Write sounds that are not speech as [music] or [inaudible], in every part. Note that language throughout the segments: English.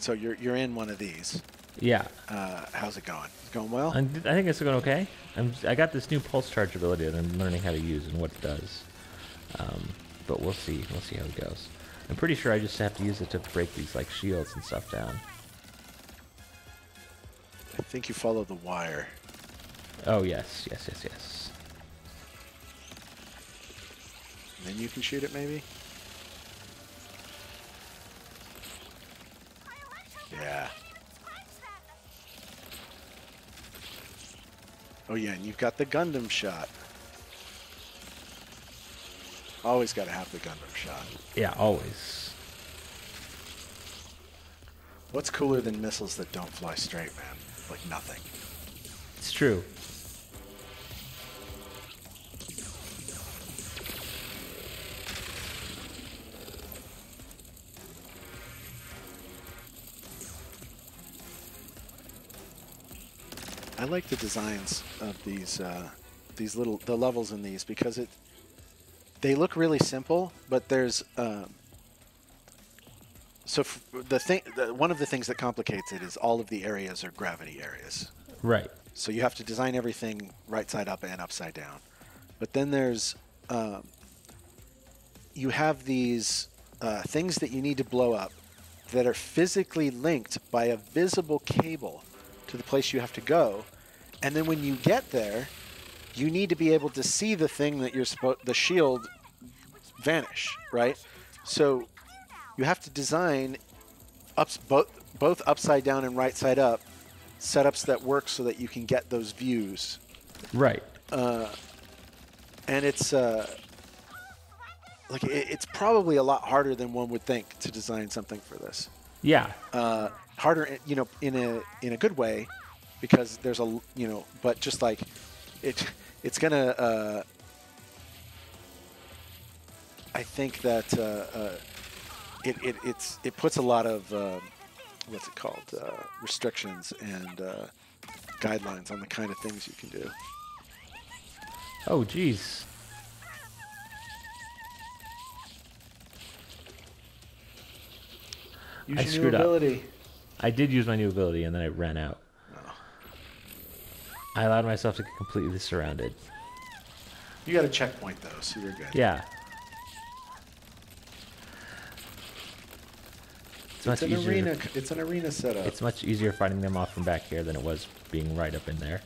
So you're you're in one of these. Yeah. Uh, how's it going? It's going well. I'm, I think it's going okay. I'm, I got this new pulse charge ability that I'm learning how to use and what it does. Um, but we'll see. We'll see how it goes. I'm pretty sure I just have to use it to break these like shields and stuff down. I think you follow the wire. Oh yes, yes, yes, yes. And then you can shoot it, maybe. Yeah. Oh yeah, and you've got the Gundam shot. Always got to have the Gundam shot. Yeah, always. What's cooler than missiles that don't fly straight, man? Like nothing. It's true. I like the designs of these uh, these little the levels in these because it they look really simple, but there's um, so f- the thing the, one of the things that complicates it is all of the areas are gravity areas. Right. So you have to design everything right side up and upside down. But then there's um, you have these uh, things that you need to blow up that are physically linked by a visible cable to the place you have to go. And then when you get there, you need to be able to see the thing that you're supposed the shield vanish, right? So you have to design ups both both upside down and right side up setups that work so that you can get those views. Right. Uh, and it's uh, like it, it's probably a lot harder than one would think to design something for this. Yeah. Uh, harder, you know, in a in a good way, because there's a you know, but just like it, it's gonna. Uh, I think that uh, uh, it, it it's it puts a lot of um what's it called uh, restrictions and uh, guidelines on the kind of things you can do. Oh, jeez. Use I your new screwed up. I did use my new ability and then it ran out. Oh. I allowed myself to get completely surrounded. You got a checkpoint though, so you're good. Yeah. It's much It's an easier. arena. It's an arena setup. It's much easier fighting them off from back here than it was being right up in there.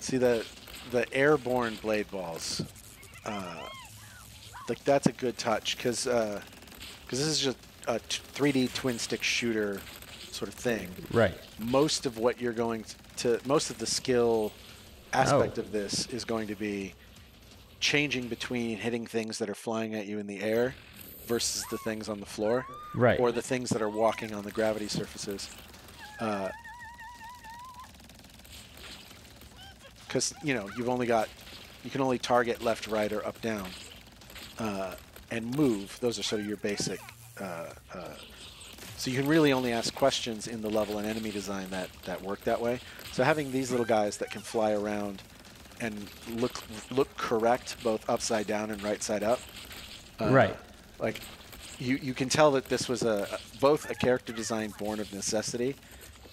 See the the airborne blade balls. Uh, like that's a good touch because because this is just a t- 3D twin stick shooter sort of thing. Right. Most of what you're going to most of the skill aspect Oh. of this is going to be changing between hitting things that are flying at you in the air versus the things on the floor Right. or the things that are walking on the gravity surfaces. Because you know you've only got you can only target left, right, or up, down, uh, and move. Those are sort of your basic. Uh, uh, so you can really only ask questions in the level and enemy design that that work that way. So having these little guys that can fly around and look look correct both upside down and right side up. uh, Right. Like you you can tell that this was a both a character design born of necessity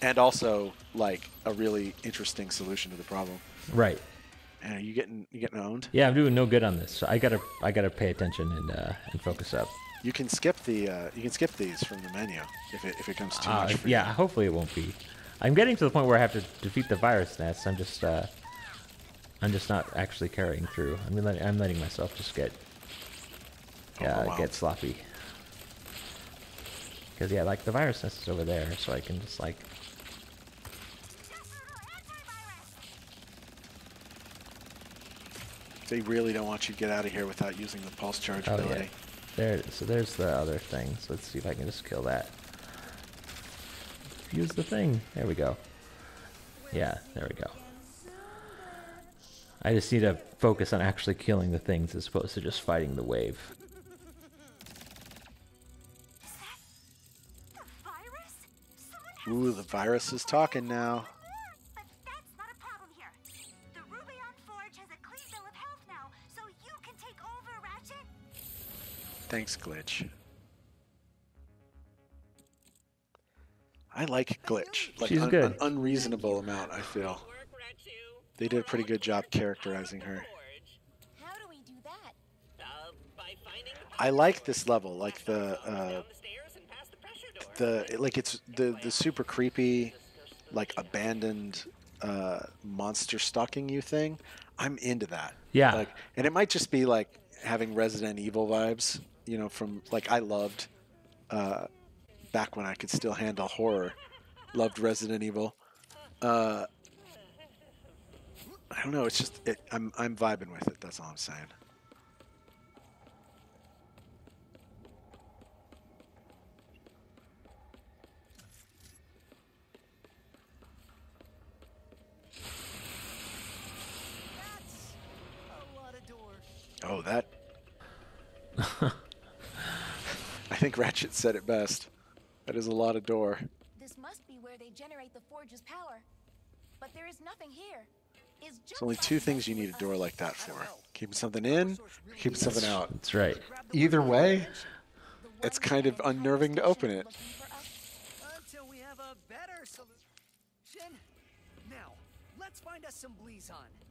and also like a really interesting solution to the problem. Right. And are you getting you getting owned? Yeah, I'm doing no good on this. So I gotta I gotta pay attention and uh, and focus up. You can skip the uh, you can skip these from the menu if it if it comes too Uh, much for yeah, you. hopefully it won't be. I'm getting to the point where I have to defeat the virus nest. I'm just uh, I'm just not actually carrying through. I'm letting I'm letting myself just get yeah Overwhelmed. get sloppy. Because yeah, like the virus nest is over there, so I can just like They really don't want you to get out of here without using the pulse charge oh ability. yeah, there. So there's the other thing. So let's see if I can just kill that. Use the thing. There we go. Yeah, there we go. I just need to focus on actually killing the things as opposed to just fighting the wave. Ooh, the virus is talking now. Thanks, Glitch. I like glitch. Like She's un- good. an unreasonable amount. I feel they did a pretty good job characterizing her. How do we do that? I like this level, like the uh, the like it's the the super creepy, like abandoned uh, monster stalking you thing. I'm into that. Yeah. Like, and it might just be like having Resident Evil vibes, you know, from like I loved uh, back when I could still handle horror. Loved Resident Evil. Uh, I don't know. It's just it, I'm I'm vibing with it. That's all I'm saying. That's a lot of door. Oh, that. [laughs] I think Ratchet said it best. That is a lot of door. This must be where they generate the forge's power. But there is nothing here. Is There's only two things you need a door like that for: keeping something in, keeping something out. That's right. Either way, it's kind of unnerving to open it. Until we have a better solution. Now, let's find us some Blizon.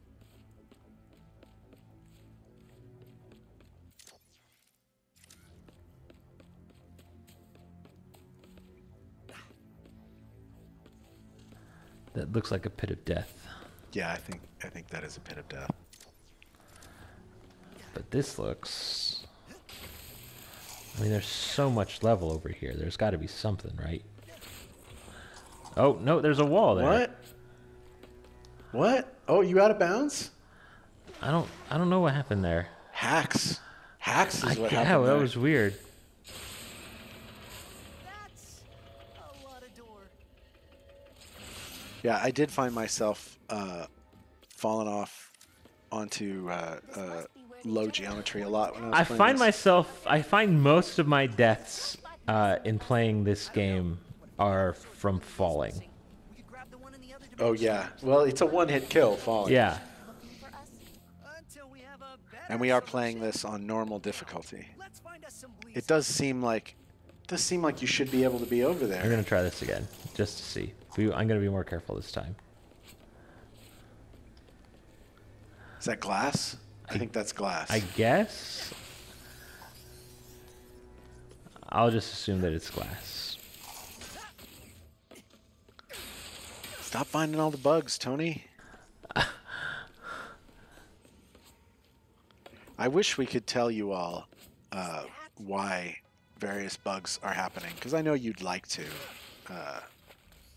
That looks like a pit of death. Yeah, I think I think that is a pit of death. But this looks. I mean, there's so much level over here. There's got to be something, right? Oh no, there's a wall there. What? What? Oh, you out of bounds? I don't. I don't know what happened there. Hacks. Hacks is I, what [laughs] yeah, happened. that there. was weird. Yeah, I did find myself uh, falling off onto uh, uh, low geometry a lot when I was I find this. myself. I find most of my deaths uh, in playing this game are from falling. We could grab the one in the other Oh yeah. Well, it's a one-hit kill falling. Yeah. looking for us. Until we have a better And we are playing this on normal difficulty. Let's find us some Blizon. It does seem like does seem like you should be able to be over there. I'm gonna try this again, just to see. We, I'm gonna be more careful this time. Is that glass? I think that's glass. I guess. I'll just assume that it's glass. Stop finding all the bugs, Tony. [laughs] I wish we could tell you all uh, why various bugs are happening, because I know you'd like to. Uh,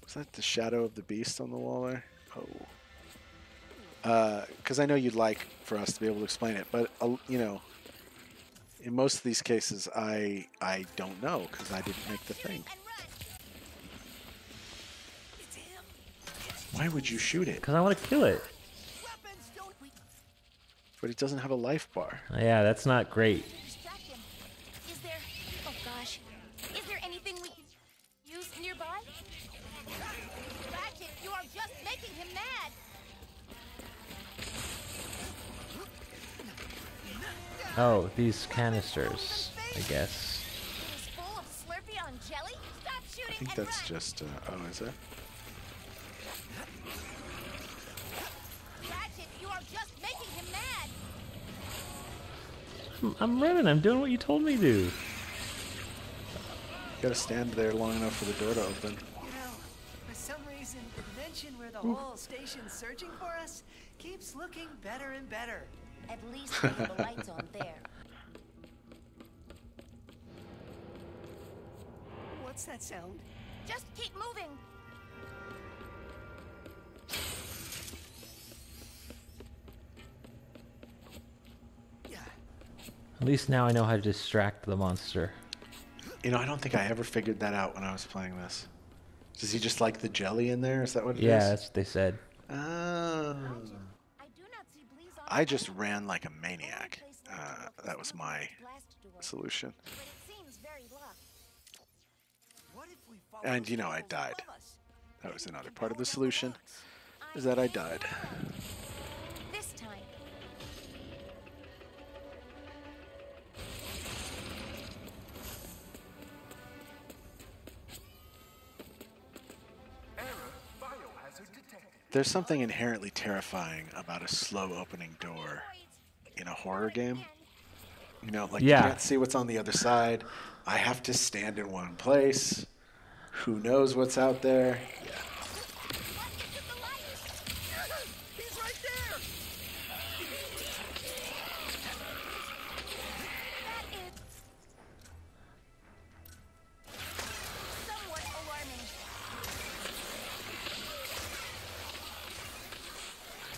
was that the shadow of the beast on the wall there? Oh. Uh, because I know you'd like for us to be able to explain it, but uh, you know, in most of these cases, I I don't know because I didn't make the thing. And run. It's him. Why would you shoot it? Because I want to kill it. Weapons don't. We But it doesn't have a life bar. Yeah, that's not great. Oh, these canisters, I guess. He's full of Slurpee on jelly. Stop shooting I think that's just. Uh, oh, is it? Ratchet, you are just making him mad. I'm- I'm running. I'm doing what you told me to. You gotta stand there long enough for the door to open. You know, for some reason, the dimension where the whole station's searching for us keeps looking better and better. At least we have the lights on there. What's that sound? Just keep moving. Yeah. At least now I know how to distract the monster. You know, I don't think I ever figured that out when I was playing this. Does he just like the jelly in there? Is that what it is? Yeah, that's what they said. Oh. I do not see Blizon I just ran like a maniac. Uh, that was my solution. And, you know, I died. That was another part of the solution, is that I died. This time. There's something inherently terrifying about a slow opening door in a horror game. You know, like Yeah. you can't see what's on the other side. I have to stand in one place. Who knows what's out there? He's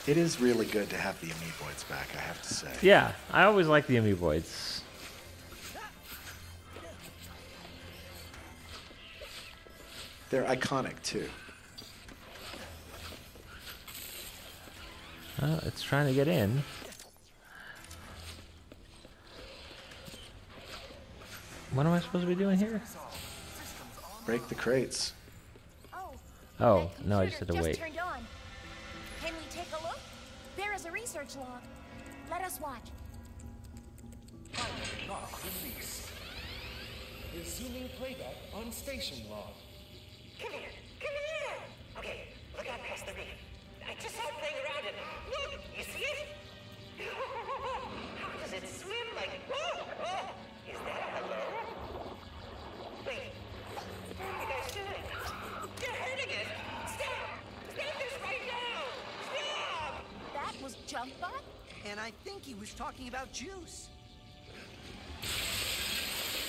It is really good to have the amoeboids back, I have to say. Yeah, I always like the amoeboids. They're iconic too. Oh, it's trying to get in. What am I supposed to be doing here? Break the crates. Oh. Oh, no, I just had to wait. Take a look? There is a research log. Let us watch. Not released. Resuming playback on station log. Come here, come here! Okay, look out past the reef. I think he was talking about juice.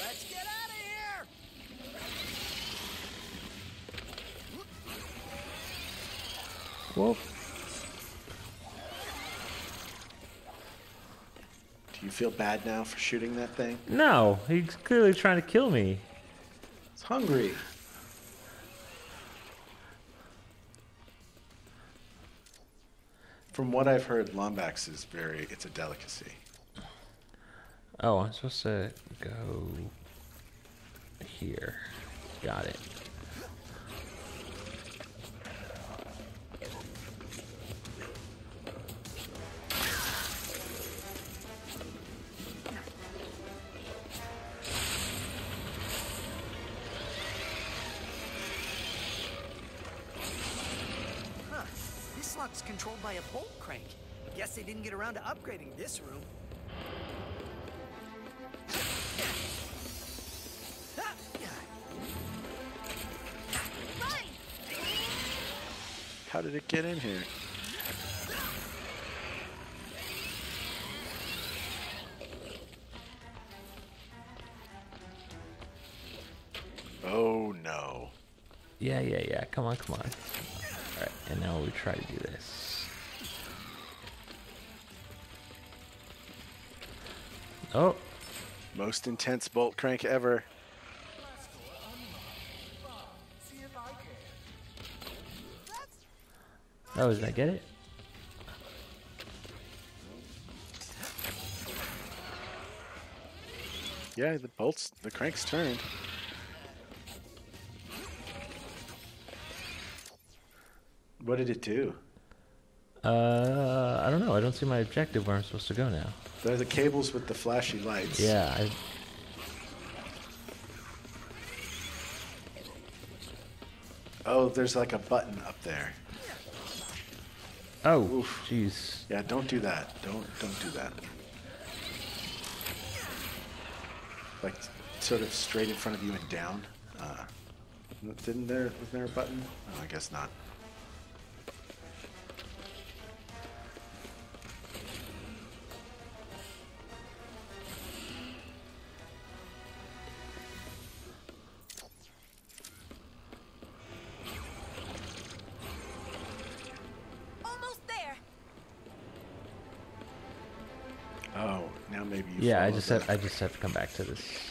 Let's get out of here! Whoop. Do you feel bad now for shooting that thing? No, he's clearly trying to kill me. It's hungry. From what I've heard, Lombax is very, it's a delicacy. Oh, I'm supposed to go here. Got it. This controlled by a bolt crank. Guess they didn't get around to upgrading this room. How did it get in here? Oh no. Yeah, yeah, yeah. Come on, come on. Alright, and now we try to do this. Oh, Most intense bolt crank ever. See if I can. oh, did I get it? Yeah, the bolts, the crank's turned. What did it do? Uh, I don't know. I don't see my objective where I'm supposed to go now. They're the cables with the flashy lights. Yeah, I, Oh, there's like a button up there. oh, jeez. Yeah, don't do that. Don't don't do that. Like sort of straight in front of you and down. Uh, didn't there was there a button? Oh, I guess not. Maybe. Yeah, I just have I just have to come back to this.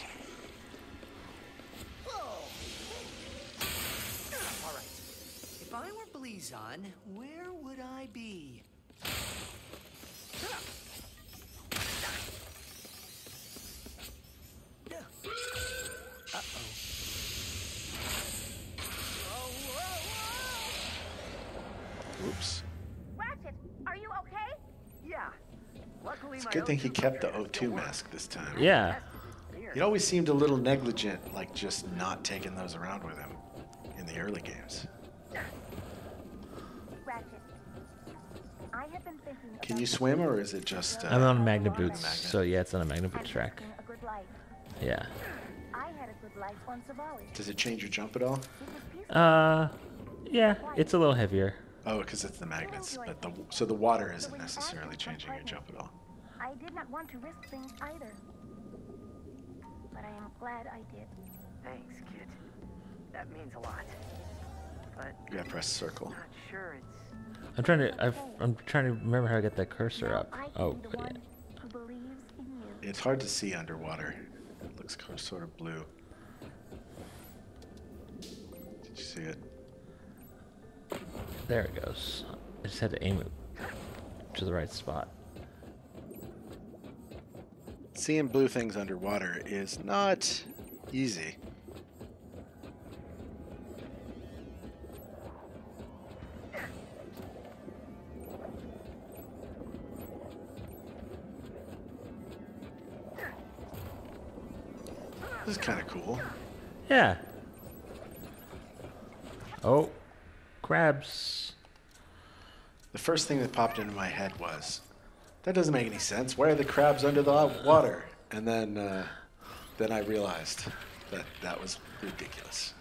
Kept the filter O2 mask this time. Yeah. He always seemed a little negligent, like just not taking those around with him in the early games. Ratchet, been thinking Can you swim or is it just? Uh, I'm on Magna Boots, Magna. so yeah, it's on a Magna Boots track. having a good life. Yeah. I had a good life on Savali. does it change your jump at all? It was peaceful. Uh, yeah, it's a little heavier. Oh, because it's the magnets. But the so the water isn't necessarily changing your jump at all. I did not want to risk things either. But I am glad I did. Thanks, kid. That means a lot. But yeah, gotta press circle. not sure it's. I'm trying to. I've, I'm trying to remember how to get that cursor up. Oh, but yeah. one who believes in you. It's hard to see underwater. It looks co- sort of blue. Did you see it? There it goes. I just had to aim it to the right spot. Seeing blue things underwater is not easy. This is kind of cool. Yeah. Oh, crabs. The first thing that popped into my head was, that doesn't make any sense. Why are the crabs under the water? And then, uh, then I realized that that was ridiculous.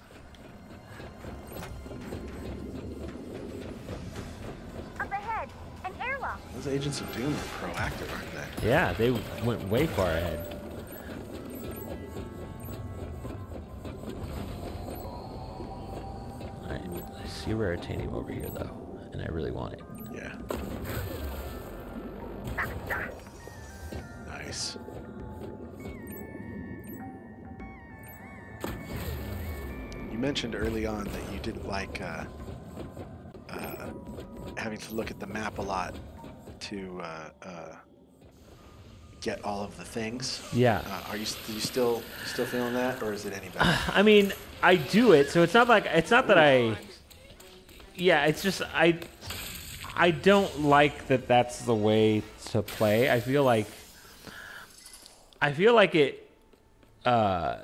Up ahead, an airlock. Those agents of doom are proactive, aren't they? Yeah, they went way far ahead. I, I see Raritanium over here though, and I really want it. Mentioned early on that you didn't like uh, uh, having to look at the map a lot to uh, uh, get all of the things. Yeah. Uh, are you are you still still feeling that, or is it any better? [sighs] I mean, I do it, so it's not like it's not that I. Yeah, it's just I. I don't like that. That's the way to play. I feel like. I feel like it uh,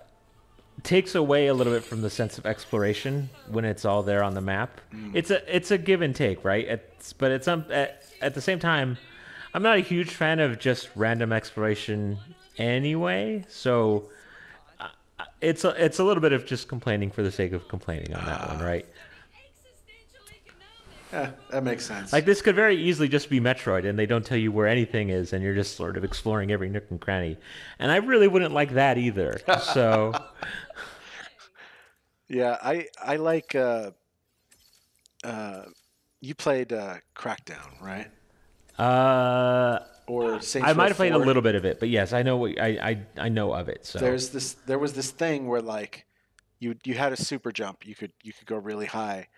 takes away a little bit from the sense of exploration when it's all there on the map. It's a it's a give and take, right? It's, but it's um, at, at the same time, I'm not a huge fan of just random exploration anyway. So uh, it's a it's a little bit of just complaining for the sake of complaining on that one, right? Yeah, that makes sense. Like this could very easily just be Metroid, and they don't tell you where anything is, and you're just sort of exploring every nook and cranny. And I really wouldn't like that either. So [laughs] Yeah, I I like. Uh, uh, you played uh, Crackdown, right? uh, Or Saints I might have played a little bit of it, but yes, I know what I I, I know of it. So There's this. There was this thing where like, you you had a super jump. You could you could go really high,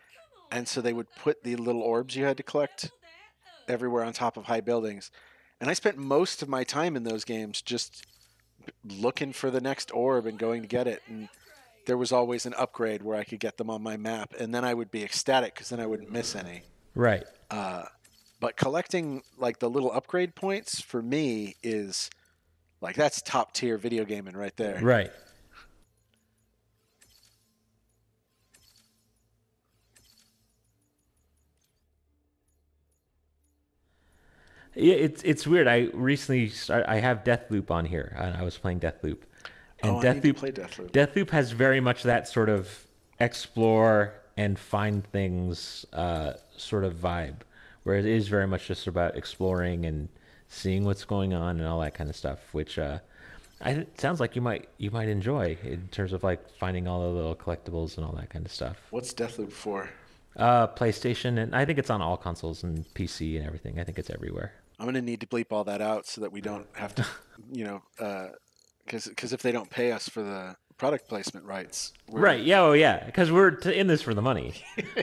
and so they would put the little orbs you had to collect everywhere on top of high buildings, and I spent most of my time in those games just looking for the next orb and going to get it and. There was always an upgrade where I could get them on my map, and then I would be ecstatic because then I wouldn't miss any. right. Uh, but collecting like the little upgrade points for me is like that's top tier video gaming right there. Right. Yeah, it's it's weird. I recently start, I have Deathloop on here, and I was playing Deathloop, and Oh, need to Deathloop play Deathloop. Deathloop has very much that sort of explore and find things uh, sort of vibe, where it is very much just about exploring and seeing what's going on and all that kind of stuff. Which uh, I it sounds like you might you might enjoy in terms of like finding all the little collectibles and all that kind of stuff. What's Deathloop for? Uh, PlayStation and I think it's on all consoles and PC and everything. I think it's everywhere. I'm gonna need to bleep all that out so that we don't have to, [laughs] you know, because because if they don't pay us for the product placement rights, we're, Right? Yeah. Oh yeah. Because we're t- in this for the money. [laughs]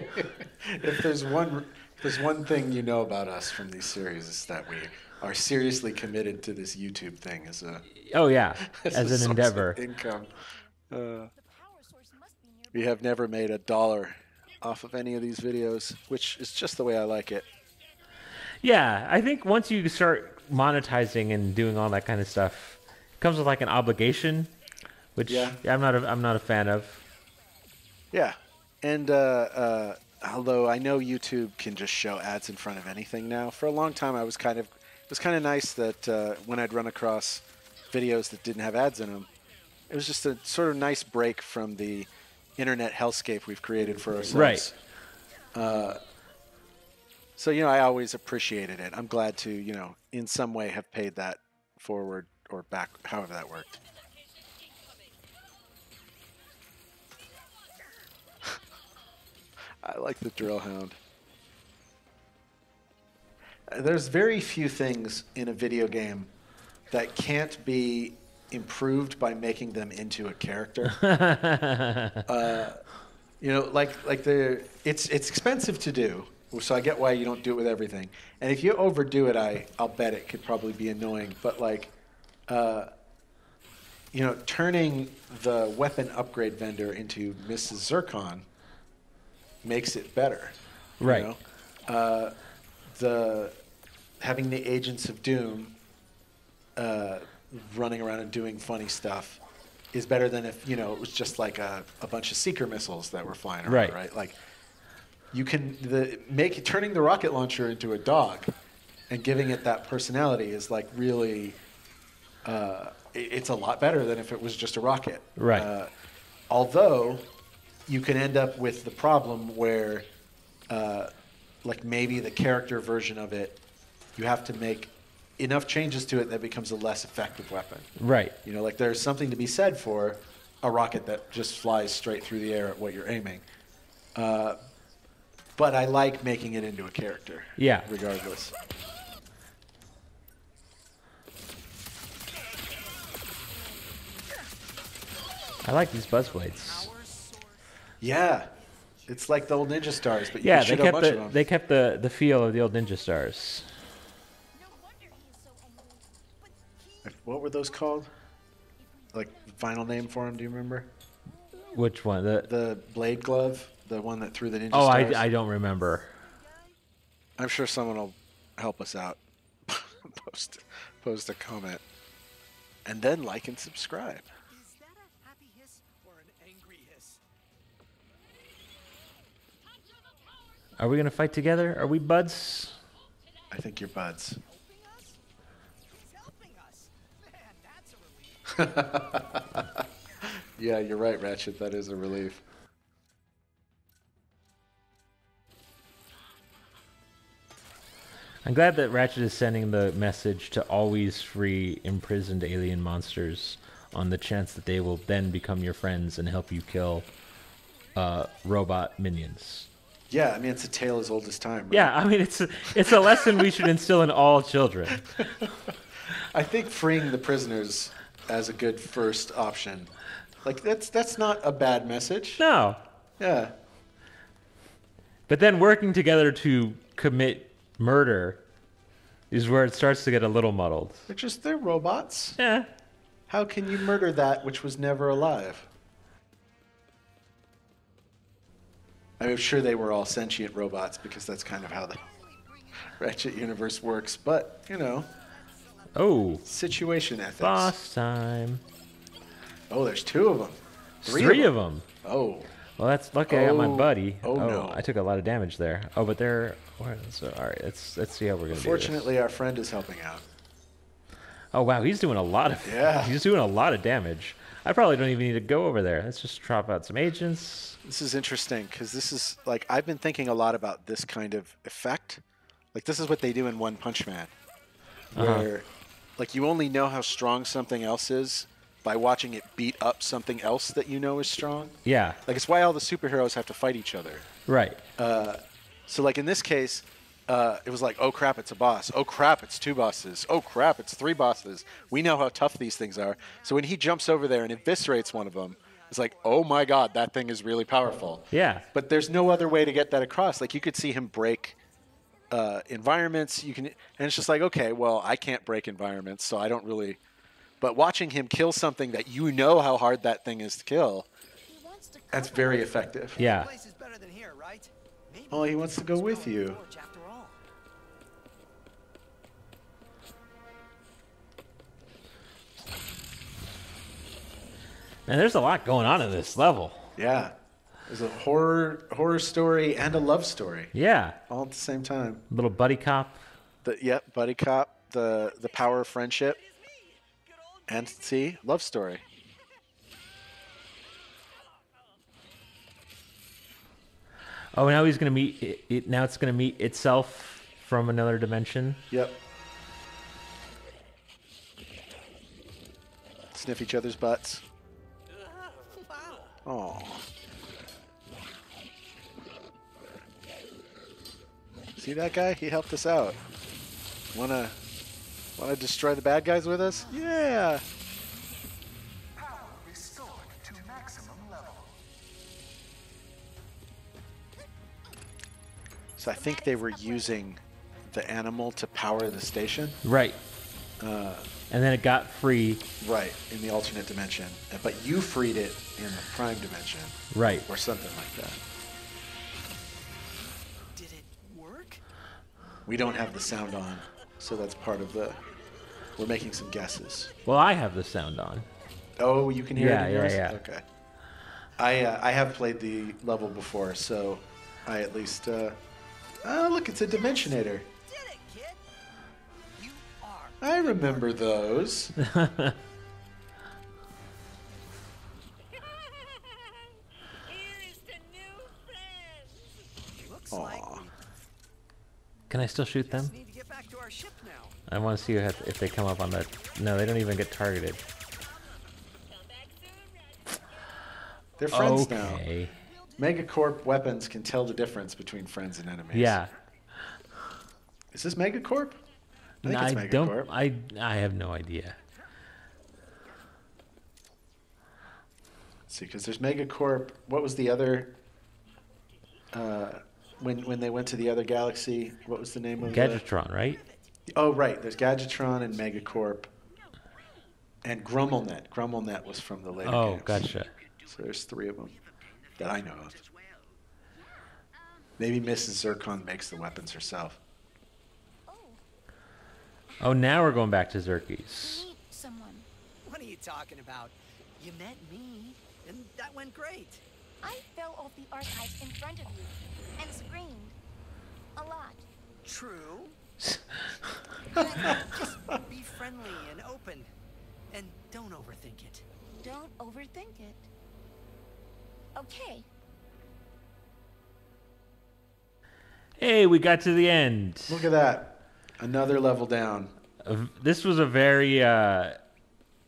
If there's one if there's one thing you know about us from these series is that we are seriously committed to this YouTube thing as a Oh yeah. [laughs] as, As an endeavor. income. Uh, we have never made a dollar off of any of these videos, which is just the way I like it. Yeah, I think once you start monetizing and doing all that kind of stuff, it comes with like an obligation, which Yeah. I'm not a, I'm not a fan of. Yeah, and uh, uh, although I know YouTube can just show ads in front of anything now. For a long time, I was kind of it was kind of nice that uh, when I'd run across videos that didn't have ads in them, it was just a sort of nice break from the internet hellscape we've created for ourselves. Right. So you know, I always appreciated it. I'm glad to you know in some way have paid that forward or back, however that worked. [laughs] I like the drill hound. There's very few things in a video game that can't be improved by making them into a character. [laughs] uh, you know, like like the it's it's expensive to do, so I get why you don't do it with everything. And if you overdo it, I I'll bet it could probably be annoying. But like, uh, you know, turning the weapon upgrade vendor into Mrs. Zurkon makes it better. you Right. know? Uh, the having the agents of Doom uh, running around and doing funny stuff is better than if you know it was just like a, a bunch of seeker missiles that were flying around, Right. right? Like you can the make turning the rocket launcher into a dog and giving it that personality is like really uh, it's a lot better than if it was just a rocket. Right. Uh, although you can end up with the problem where, uh, like maybe the character version of it, you have to make enough changes to it that it becomes a less effective weapon. Right. You know, like there's something to be said for a rocket that just flies straight through the air at what you're aiming. But I like making it into a character. Yeah. Regardless. I like these buzz blades. Yeah. It's like the old Ninja Stars, but you Yeah, they kept the they kept the the feel of the old Ninja Stars. No wonder he is so angry. But he What were those called? Like final name for them? Do you remember? Which one? The The blade glove, the one that threw the ninja oh, stars. I, I don't remember. I'm sure someone will help us out. [laughs] post post a comment, and then like and subscribe. Is that a happy hiss or an angry hiss? Are we gonna fight together? Are we buds? I think you're buds. Helping us? He's helping us. Man, that's a relief. [laughs] Yeah, you're right, Ratchet. That is a relief. I'm glad that Ratchet is sending the message to always free imprisoned alien monsters on the chance that they will then become your friends and help you kill uh, robot minions. Yeah, I mean it's a tale as old as time. right? Yeah, I mean it's a, it's a lesson we should instill in all children. [laughs] I think freeing the prisoners as a good first option. Like that's that's not a bad message. No, Yeah. but then working together to commit murder is where it starts to get a little muddled. They're just they're robots. Yeah, How can you murder that which was never alive? I'm sure they were all sentient robots because that's kind of how the [laughs] Ratchet universe works. But, you know, Oh, situation ethics. boss time. Oh, there's two of them. Three, of them. Oh, Well, that's lucky I got my Oh. buddy. Oh, oh, no. I took a lot of damage there. Oh, but they're where- so all right. Let's let's see how we're gonna do this. fortunately, our friend is helping out. Oh wow, he's doing a lot of [laughs] Yeah. He's doing a lot of damage. I probably don't even need to go over there. Let's just drop out some agents. This is interesting because this is like I've been thinking a lot about this kind of effect. Like this is what they do in One Punch Man, uh-huh. where like you only know how strong something else is by watching it beat up something else that you know is strong. Yeah. Like it's why all the superheroes have to fight each other. Right. Uh, So like in this case, uh, it was like, oh crap, it's a boss. Oh crap, it's two bosses. Oh crap, it's three bosses. We know how tough these things are. So when he jumps over there and eviscerates one of them, it's like, oh my god, that thing is really powerful. Yeah. But there's no other way to get that across. Like you could see him break uh, environments. You can, and it's just like, okay, well, I can't break environments, so I don't really. But watching him kill something that you know how hard that thing is to kill, he wants to that's very effective. Yeah. Place is better than here, right? Maybe Oh, he wants to go with you. Forge after all. And there's a lot going on in this level. Yeah. There's a horror horror story and a love story Yeah, all at the same time. little buddy cop. The yep, buddy cop, the the power of friendship, and see love story. Oh, now he's gonna meet it. Now it's gonna meet itself from another dimension. Yep. Sniff each other's butts. Oh. See that guy? He helped us out. Wanna wanna destroy the bad guys with us? Yeah. So I think they were using the animal to power the station. Right. Uh, And then it got free. right, in the alternate dimension. But you freed it in the prime dimension. Right. Or something like that. Did it work? We don't have the sound on, so that's part of the. We're making some guesses. Well, I have the sound on. Oh, you can hear Yeah, it in yeah, yours? yeah. Okay. I uh, I have played the level before, so I at least. Uh, oh, look, it's a Dimensionator. Did it, kid? You are. I remember those. Here is the new friend. Looks Aw. Can I still shoot them? just need to get back to our ship now. I want to see if, if they come up on the. No, they don't even get targeted. Come back soon, Ratchet. They're friends now. Megacorp weapons can tell the difference between friends and enemies. Yeah. Is this Megacorp? I think I it's don't. I I have no idea. Let's see, because there's Megacorp. What was the other? Uh, when when they went to the other galaxy, what was the name of Gadgetron, right? Oh, right. There's Gadgetron and Megacorp. And Grummelnet. Grummelnet was from the later Oh, games. gotcha. So there's three of them that I know of. Maybe Mrs. Zurkon makes the weapons herself. Oh, now we're going back to Zurkie's. Meet someone. What are you talking about? You met me, and that went great. I fell off the archives in front of you and screamed. A lot. True. [laughs] Just be friendly and open, and don't overthink it. Don't overthink it. Okay. Hey, we got to the end. Look at that. Another level down. Uh, This was a very. Uh,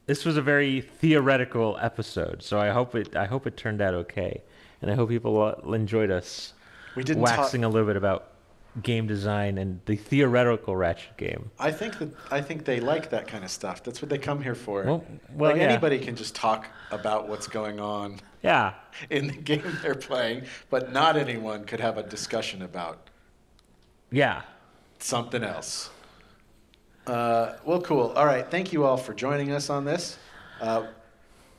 this was a very theoretical episode, so I hope it. I hope it turned out okay, and I hope people enjoyed us We didn't talk- waxing a little bit about game design and the theoretical Ratchet game. I think that I think they like that kind of stuff. That's what they come here for. Well- well, like yeah. anybody can just talk about what's going on Yeah, [laughs] in the game they're playing, but not anyone could have a discussion about yeah. something else. Uh, well, cool. All right. Thank you all for joining us on this. Uh,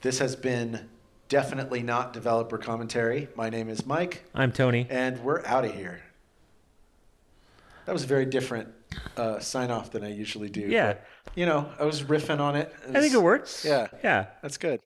this has been definitely not developer commentary. My name is Mike, I'm Tony. and we're out of here. That was a very different uh, sign off than I usually do. Yeah. but, you know, I was riffing on it. I think it works. Yeah. Yeah. That's good.